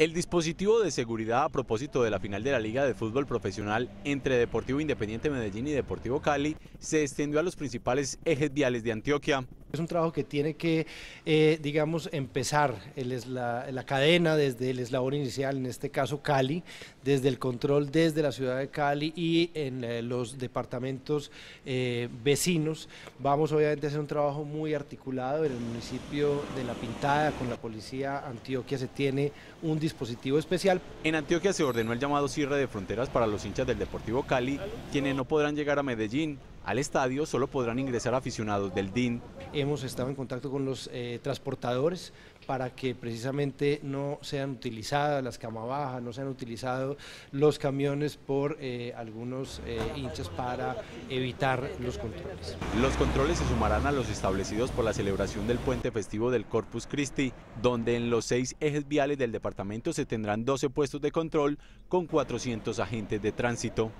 El dispositivo de seguridad a propósito de la final de la Liga de Fútbol Profesional entre Deportivo Independiente Medellín y Deportivo Cali se extendió a los principales ejes viales de Antioquia. Es un trabajo que tiene que, eh, digamos, empezar la, cadena desde el eslabón inicial, en este caso Cali, desde el control desde la ciudad de Cali y en eh, los departamentos eh, vecinos. Vamos obviamente a hacer un trabajo muy articulado en el municipio de La Pintada, con la policía Antioquia se tiene un dispositivo especial. En Antioquia se ordenó el llamado cierre de fronteras para los hinchas del Deportivo Cali, quienes no podrán llegar a Medellín al estadio solo podrán ingresar aficionados del DIN. Hemos estado en contacto con los eh, transportadores para que precisamente no sean utilizadas las cama bajas, no sean utilizados los camiones por eh, algunos eh, hinchas para evitar los controles. Los controles se sumarán a los establecidos por la celebración del puente festivo del Corpus Christi, donde en los seis ejes viales del departamento se tendrán 12 puestos de control con 400 agentes de tránsito.